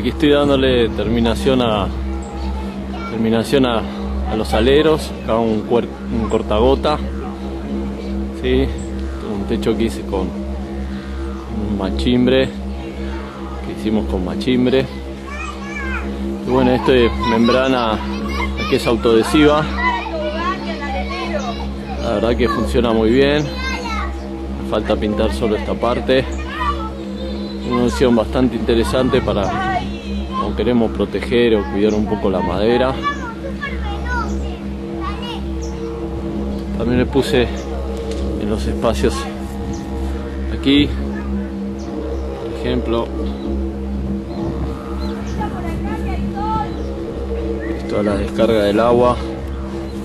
aquí estoy dándole terminación a terminación a, los aleros, acá un, un cortagota, ¿sí? un techo que hice con un machimbre, que hicimos con machimbre. Bueno, esto es membrana que es autoadhesiva, la verdad que funciona muy bien, falta pintar solo esta parte una opción bastante interesante para queremos proteger o cuidar un poco la madera. También le puse en los espacios aquí, por ejemplo, toda la descarga del agua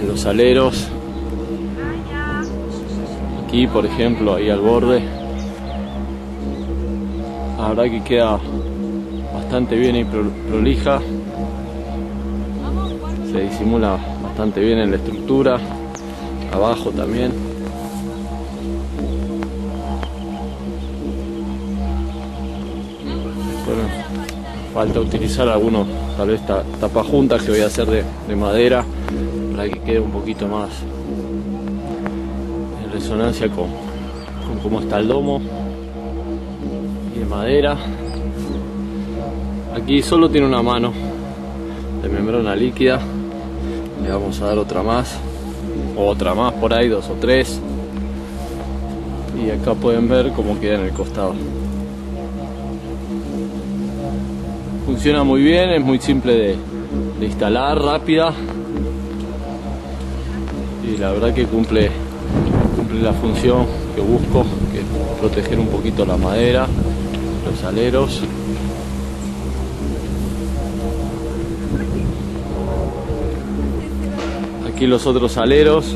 en los aleros. Aquí, por ejemplo, ahí al borde la verdad que queda bastante bien y prolija. Se disimula bastante bien en la estructura abajo también. Falta utilizar algunos tal vez tapajuntas que voy a hacer de, madera para que quede un poquito más en resonancia con, con cómo está el domo. Madera. Aquí solo tiene una mano de membrana líquida. Le vamos a dar otra más. Otra más por ahí, dos o tres. Y acá pueden ver cómo queda en el costado. Funciona muy bien, es muy simple de, instalar, rápida. Y la verdad que cumple, cumple la función que busco, que es proteger un poquito la madera los aleros aquí los otros aleros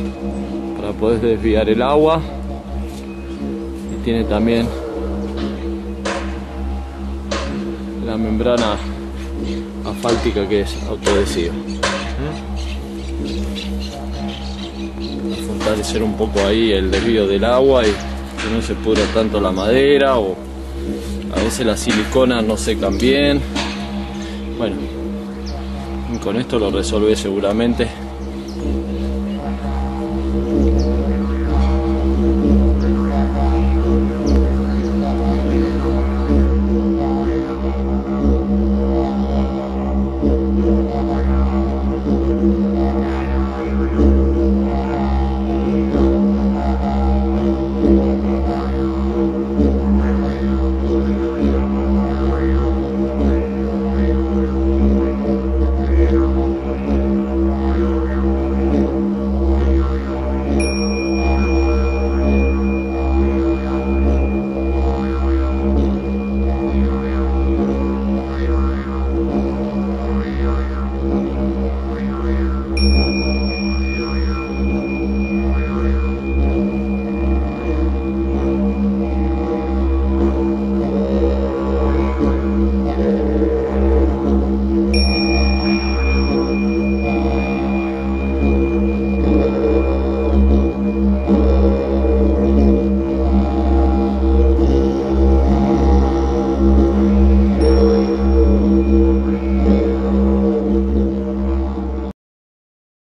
para poder desviar el agua. Y tiene también la membrana asfáltica que es autoadhesiva fortalecer un poco ahí el desvío del agua y que no se pudra tanto la madera o a veces las siliconas no secan bien. Bueno con esto lo resolvé seguramente